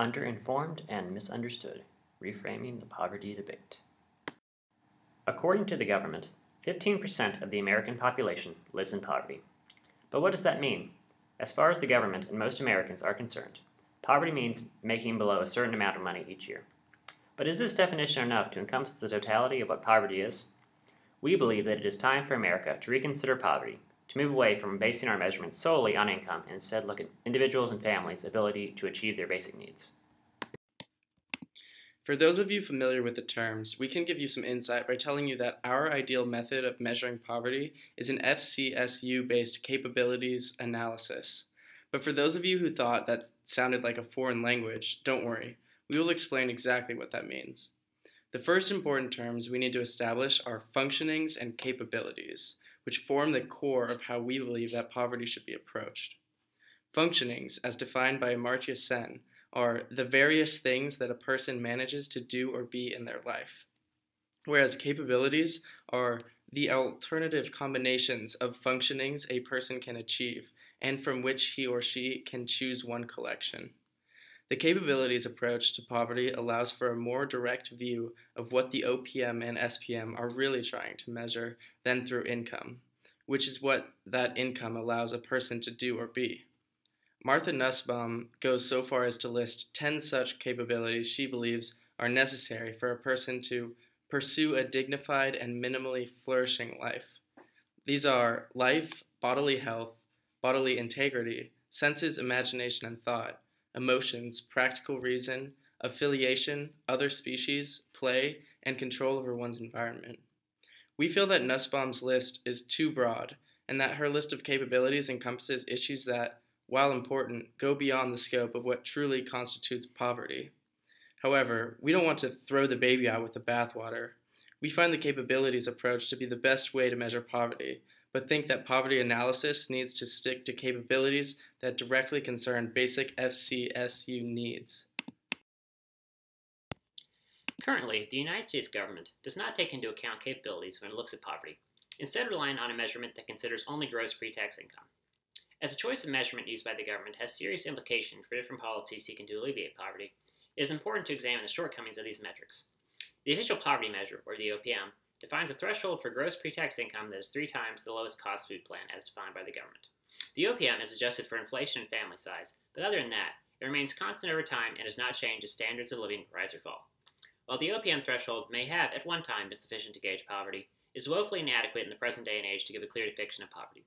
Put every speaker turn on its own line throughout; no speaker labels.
Underinformed and misunderstood, reframing the poverty debate. According to the government, 15% of the American population lives in poverty. But what does that mean? As far as the government and most Americans are concerned, poverty means making below a certain amount of money each year. But is this definition enough to encompass the totality of what poverty is? We believe that it is time for America to reconsider poverty, to move away from basing our measurements solely on income and instead look at individuals and families' ability to achieve their basic needs.
For those of you familiar with the terms, we can give you some insight by telling you that our ideal method of measuring poverty is an FCSU based capabilities analysis. But for those of you who thought that sounded like a foreign language, don't worry. We will explain exactly what that means. The first important terms we need to establish are functionings and capabilities, which form the core of how we believe that poverty should be approached. Functionings, as defined by Amartya Sen, are the various things that a person manages to do or be in their life, whereas capabilities are the alternative combinations of functionings a person can achieve and from which he or she can choose one collection. The capabilities approach to poverty allows for a more direct view of what the OPM and SPM are really trying to measure than through income, which is what that income allows a person to do or be. Martha Nussbaum goes so far as to list 10 such capabilities she believes are necessary for a person to pursue a dignified and minimally flourishing life. These are life, bodily health, bodily integrity, senses, imagination, and thought emotions, practical reason, affiliation, other species, play, and control over one's environment. We feel that Nussbaum's list is too broad, and that her list of capabilities encompasses issues that, while important, go beyond the scope of what truly constitutes poverty. However, we don't want to throw the baby out with the bathwater. We find the capabilities approach to be the best way to measure poverty, but think that poverty analysis needs to stick to capabilities that directly concern basic FCSU needs.
Currently, the United States government does not take into account capabilities when it looks at poverty, instead relying on a measurement that considers only gross pre-tax income. As a choice of measurement used by the government has serious implications for different policies seeking to alleviate poverty, it is important to examine the shortcomings of these metrics. The official poverty measure, or the OPM, defines a threshold for gross pre-tax income that is three times the lowest cost food plan as defined by the government. The OPM is adjusted for inflation and family size, but other than that, it remains constant over time and does not change as standards of living rise or fall. While the OPM threshold may have at one time been sufficient to gauge poverty, it is woefully inadequate in the present day and age to give a clear depiction of poverty.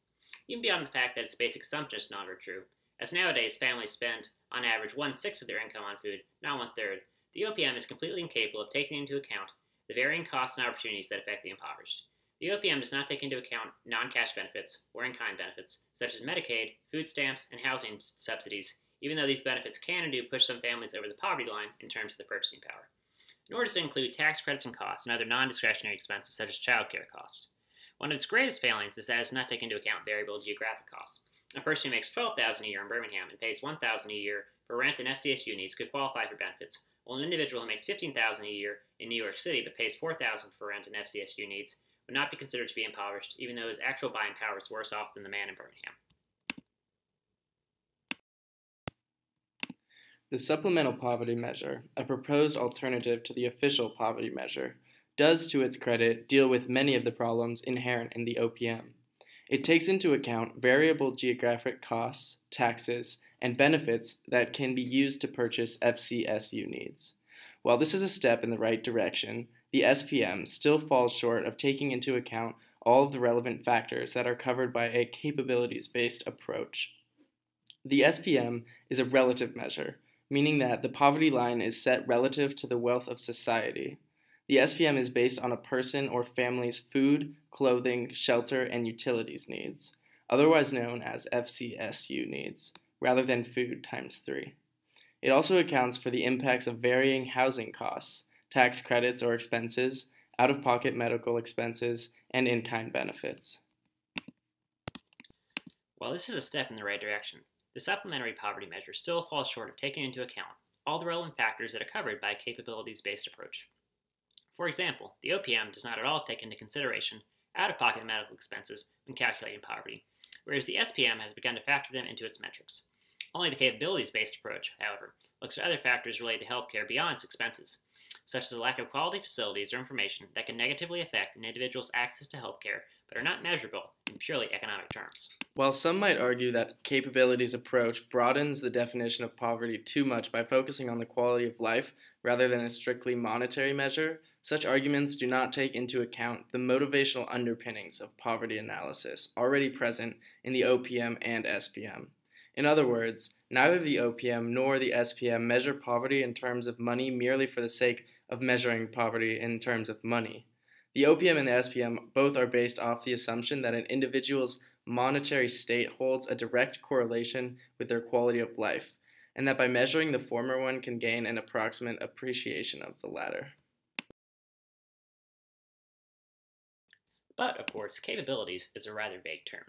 Even beyond the fact that its basic assumption is not true, as nowadays families spend, on average, one sixth of their income on food, not one third, the OPM is completely incapable of taking into account the varying costs and opportunities that affect the impoverished. The OPM does not take into account non cash benefits or in kind benefits, such as Medicaid, food stamps, and housing subsidies, even though these benefits can and do push some families over the poverty line in terms of the purchasing power. Nor does it include tax credits and costs and other non discretionary expenses such as child care costs. One of its greatest failings is that it does not take into account variable geographic costs. A person who makes $12,000 a year in Birmingham and pays $1,000 a year for rent and FCSU needs could qualify for benefits, while an individual who makes 15,000 a year in New York City but pays 4,000 for rent and FCSU needs would not be considered to be impoverished, even though his actual buying power is worse off than the man in Birmingham.
The Supplemental Poverty Measure, a proposed alternative to the official poverty measure, does, to its credit, deal with many of the problems inherent in the OPM. It takes into account variable geographic costs, taxes, and benefits that can be used to purchase FCSU needs. While this is a step in the right direction, the SPM still falls short of taking into account all of the relevant factors that are covered by a capabilities based approach. The SPM is a relative measure, meaning that the poverty line is set relative to the wealth of society. The SPM is based on a person or family's food, clothing, shelter, and utilities needs, otherwise known as FCSU needs rather than food times three. It also accounts for the impacts of varying housing costs, tax credits or expenses, out of pocket medical expenses, and in kind benefits.
While this is a step in the right direction, the supplementary poverty measure still falls short of taking into account all the relevant factors that are covered by a capabilities based approach. For example, the OPM does not at all take into consideration out of pocket medical expenses when calculating poverty, whereas the SPM has begun to factor them into its metrics. Only the capabilities based approach, however, looks at other factors related to healthcare beyond its expenses, such as the lack of quality facilities or information that can negatively affect an individual's access to healthcare but are not measurable in purely economic terms.
While some might argue that capabilities approach broadens the definition of poverty too much by focusing on the quality of life rather than a strictly monetary measure, such arguments do not take into account the motivational underpinnings of poverty analysis already present in the OPM and SPM. In other words, neither the OPM nor the SPM measure poverty in terms of money merely for the sake of measuring poverty in terms of money. The OPM and the SPM both are based off the assumption that an individual's monetary state holds a direct correlation with their quality of life, and that by measuring the former one can gain an approximate appreciation of the latter.
But, of course, capabilities is a rather vague term.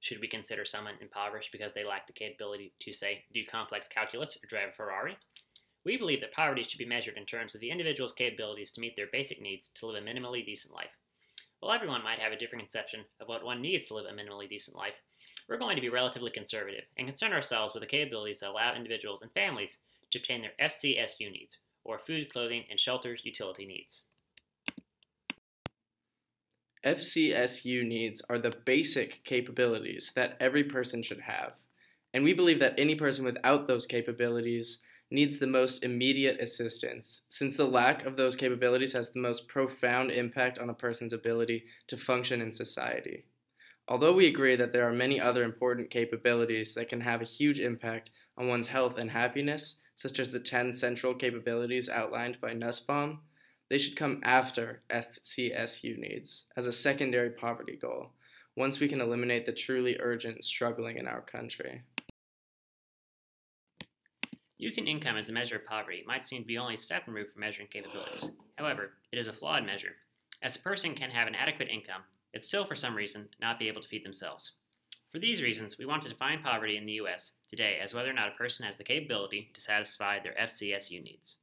Should we consider someone impoverished because they lack the capability to, say, do complex calculus or drive a Ferrari? We believe that poverty should be measured in terms of the individual's capabilities to meet their basic needs to live a minimally decent life. While everyone might have a different conception of what one needs to live a minimally decent life, we're going to be relatively conservative and concern ourselves with the capabilities that allow individuals and families to obtain their FCSU needs, or food, clothing, and shelters utility needs.
FCSU needs are the basic capabilities that every person should have. And we believe that any person without those capabilities needs the most immediate assistance, since the lack of those capabilities has the most profound impact on a person's ability to function in society. Although we agree that there are many other important capabilities that can have a huge impact on one's health and happiness, such as the 10 central capabilities outlined by Nussbaum, they should come after FCSU needs as a secondary poverty goal, once we can eliminate the truly urgent struggling in our country.
Using income as a measure of poverty might seem to be only a step removed from measuring capabilities. However, it is a flawed measure. As a person can have an adequate income, yet still for some reason not be able to feed themselves. For these reasons, we want to define poverty in the U.S. today as whether or not a person has the capability to satisfy their FCSU needs.